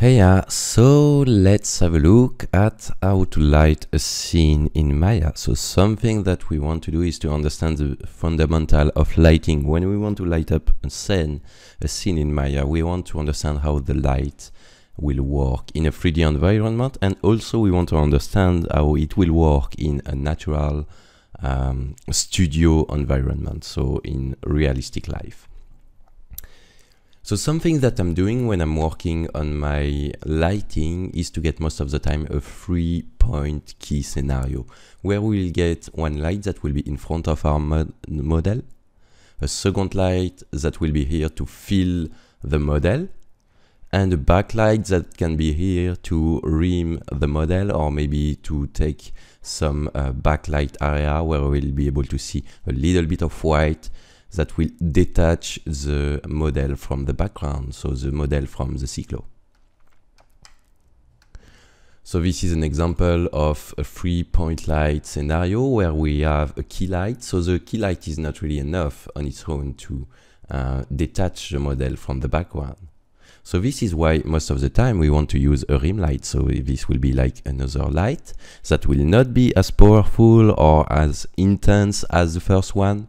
Hey, yeah, so let's have a look at how to light a scene in Maya. So something that we want to do is to understand the fundamental of lighting. When we want to light up a scene, a scene in Maya, we want to understand how the light will work in a 3D environment and also we want to understand how it will work in a natural um, studio environment, so in realistic life. So something that I'm doing when I'm working on my lighting is to get most of the time a three point key scenario where we'll get one light that will be in front of our mod model, a second light that will be here to fill the model, and a backlight that can be here to rim the model or maybe to take some uh, backlight area where we'll be able to see a little bit of white that will detach the model from the background, so the model from the cyclo. So this is an example of a three-point light scenario where we have a key light. So the key light is not really enough on its own to uh, detach the model from the background. So this is why most of the time we want to use a rim light. So this will be like another light that will not be as powerful or as intense as the first one,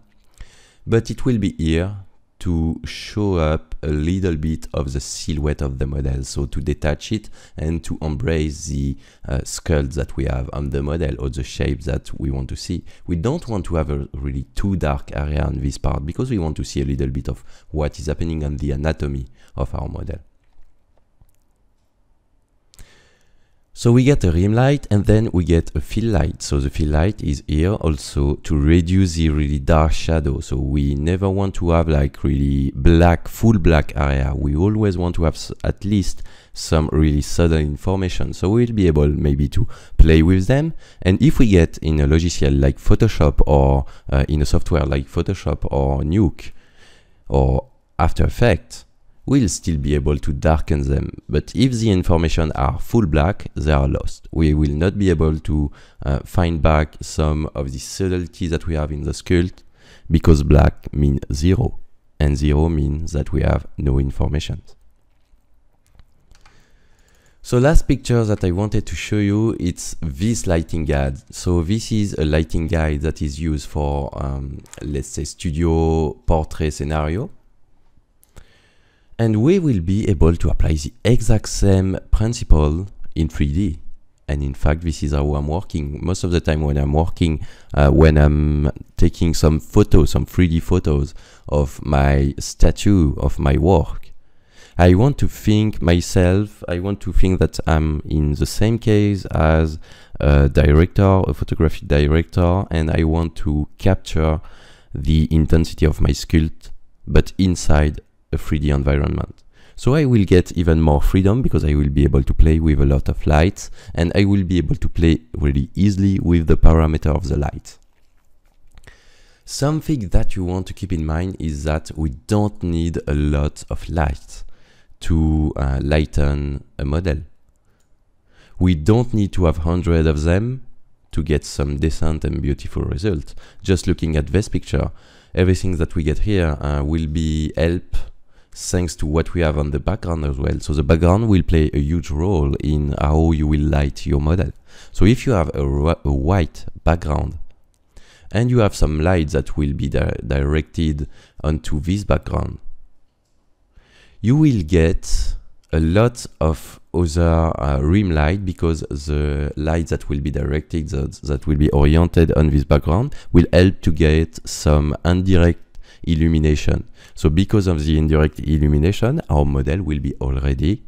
but it will be here to show up a little bit of the silhouette of the model, so to detach it and to embrace the uh, sculpt that we have on the model or the shape that we want to see. We don't want to have a really too dark area on this part because we want to see a little bit of what is happening on the anatomy of our model. So we get a rim light and then we get a fill light. So the fill light is here also to reduce the really dark shadow. So we never want to have like really black, full black area. We always want to have at least some really subtle information. So we'll be able maybe to play with them. And if we get in a logiciel like Photoshop or uh, in a software like Photoshop or Nuke or After Effects, we'll still be able to darken them. But if the information are full black, they are lost. We will not be able to uh, find back some of the subtlety that we have in the sculpt because black means zero and zero means that we have no information. So last picture that I wanted to show you, it's this lighting guide. So this is a lighting guide that is used for, um, let's say, studio portrait scenario and we will be able to apply the exact same principle in 3D. And in fact, this is how I'm working. Most of the time when I'm working, uh, when I'm taking some photos, some 3D photos of my statue, of my work, I want to think myself, I want to think that I'm in the same case as a director, a photographic director, and I want to capture the intensity of my sculpt, but inside a 3D environment. So I will get even more freedom because I will be able to play with a lot of lights and I will be able to play really easily with the parameter of the light. Something that you want to keep in mind is that we don't need a lot of light to uh, lighten a model. We don't need to have hundreds of them to get some decent and beautiful result. Just looking at this picture, everything that we get here uh, will be help thanks to what we have on the background as well. So the background will play a huge role in how you will light your model. So if you have a, a white background and you have some light that will be di directed onto this background, you will get a lot of other uh, rim light because the light that will be directed, that, that will be oriented on this background, will help to get some indirect illumination. So because of the indirect illumination, our model will be already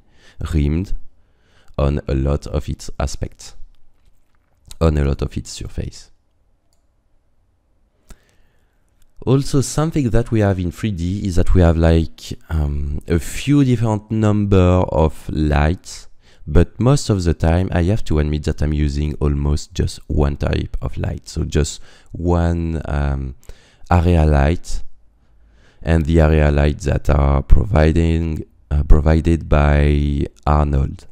rimmed on a lot of its aspects, on a lot of its surface. Also, something that we have in 3D is that we have like um, a few different number of lights, but most of the time I have to admit that I'm using almost just one type of light. So just one um, area light and the area lights that are providing uh, provided by Arnold.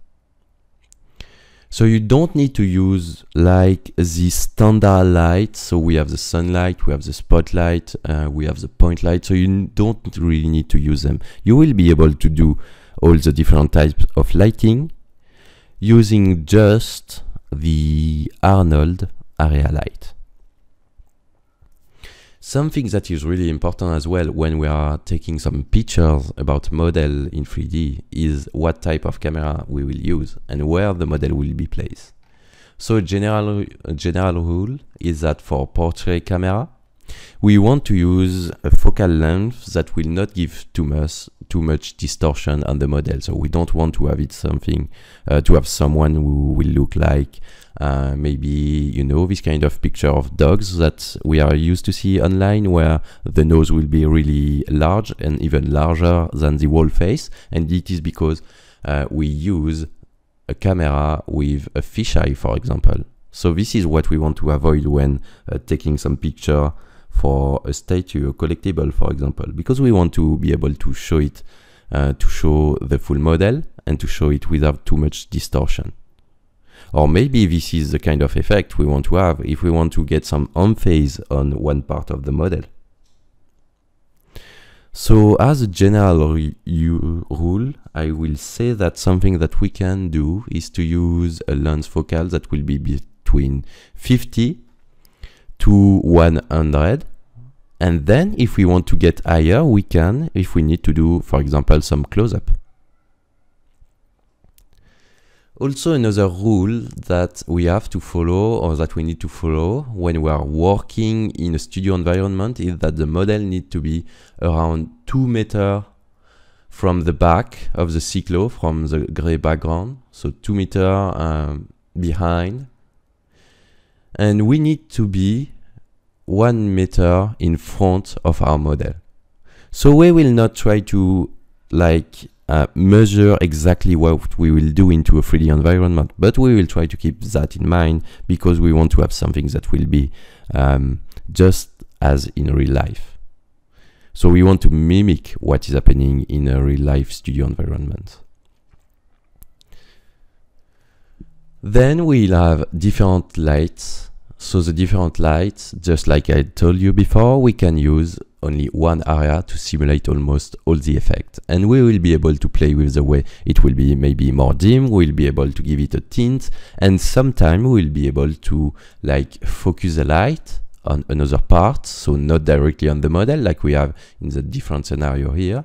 So you don't need to use like the standard light. So we have the sunlight, we have the spotlight, uh, we have the point light. So you don't really need to use them. You will be able to do all the different types of lighting using just the Arnold area light. Something that is really important as well when we are taking some pictures about model in 3D is what type of camera we will use and where the model will be placed. So general, general rule is that for portrait camera, we want to use a focal length that will not give too much too much distortion on the model. So we don't want to have it something uh, to have someone who will look like uh, maybe you know this kind of picture of dogs that we are used to see online where the nose will be really large and even larger than the whole face and it is because uh, we use a camera with a fisheye for example so this is what we want to avoid when uh, taking some picture for a statue, a collectible, for example, because we want to be able to show it, uh, to show the full model and to show it without too much distortion. Or maybe this is the kind of effect we want to have if we want to get some emphase on one part of the model. So as a general rule, I will say that something that we can do is to use a lens focal that will be between 50 to 100 and then if we want to get higher we can if we need to do for example some close-up. Also another rule that we have to follow or that we need to follow when we are working in a studio environment is that the model need to be around 2 meter from the back of the cyclo from the gray background. So 2 meter um, behind and we need to be one meter in front of our model. So we will not try to like uh, measure exactly what we will do into a 3D environment, but we will try to keep that in mind because we want to have something that will be um, just as in real life. So we want to mimic what is happening in a real life studio environment. Then we'll have different lights. So the different lights, just like I told you before, we can use only one area to simulate almost all the effect. And we will be able to play with the way it will be maybe more dim, we'll be able to give it a tint, and sometime we'll be able to like focus the light on another part, so not directly on the model like we have in the different scenario here,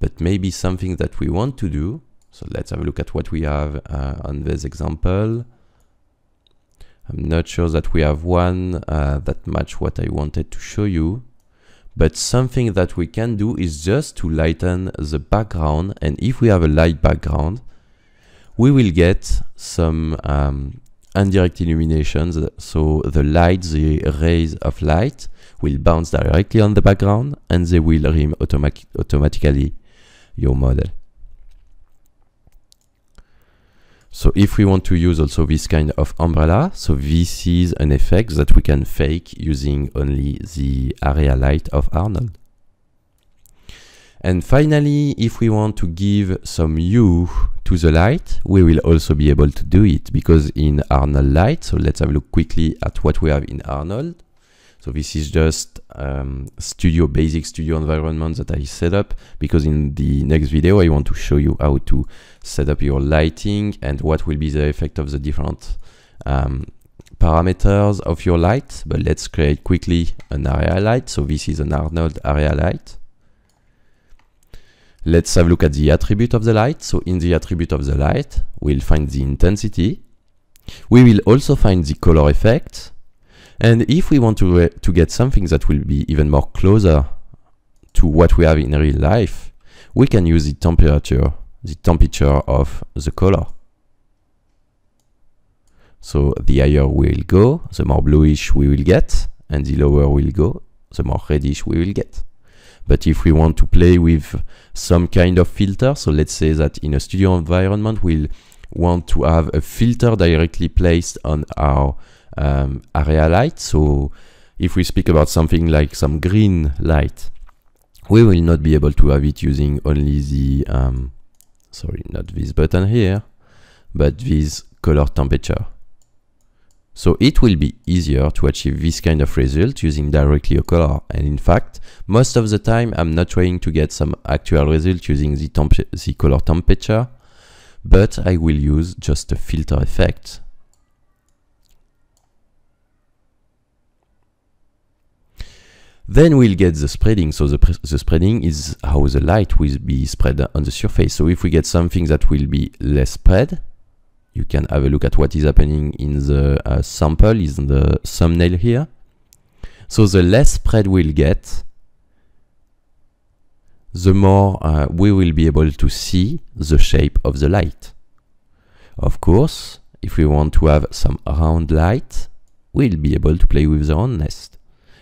but maybe something that we want to do so let's have a look at what we have uh, on this example. I'm not sure that we have one uh, that match what I wanted to show you, but something that we can do is just to lighten the background. And if we have a light background, we will get some um, indirect illuminations. So the light, the rays of light will bounce directly on the background and they will rim automatic automatically your model. So if we want to use also this kind of umbrella, so this is an effect that we can fake using only the area light of Arnold. And finally, if we want to give some hue to the light, we will also be able to do it because in Arnold light, so let's have a look quickly at what we have in Arnold. So this is just um, studio basic studio environment that I set up because in the next video I want to show you how to set up your lighting and what will be the effect of the different um, parameters of your light. But let's create quickly an area light. So this is an Arnold area light. Let's have a look at the attribute of the light. So in the attribute of the light, we'll find the intensity. We will also find the color effect and if we want to, to get something that will be even more closer to what we have in real life, we can use the temperature, the temperature of the color. So the higher we will go, the more bluish we will get, and the lower we'll go, the more reddish we will get. But if we want to play with some kind of filter, so let's say that in a studio environment, we'll want to have a filter directly placed on our um, area light. So if we speak about something like some green light, we will not be able to have it using only the, um, sorry, not this button here, but this color temperature. So it will be easier to achieve this kind of result using directly a color. And in fact, most of the time I'm not trying to get some actual result using the, the color temperature, but I will use just a filter effect. Then we'll get the spreading. So the, the spreading is how the light will be spread on the surface. So if we get something that will be less spread, you can have a look at what is happening in the uh, sample, is in the thumbnail here. So the less spread we'll get, the more uh, we will be able to see the shape of the light. Of course, if we want to have some round light, we'll be able to play with the roundness.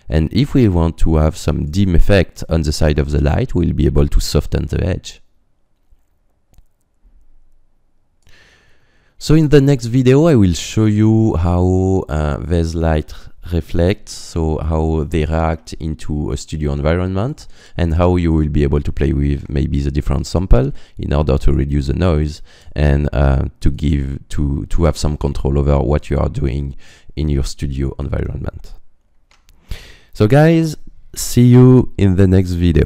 And if we want to have some dim effect on the side of the light, we'll be able to soften the edge. So in the next video, I will show you how uh, these light reflect, so how they react into a studio environment and how you will be able to play with maybe the different sample in order to reduce the noise and uh, to give to to have some control over what you are doing in your studio environment. So guys, see you in the next video.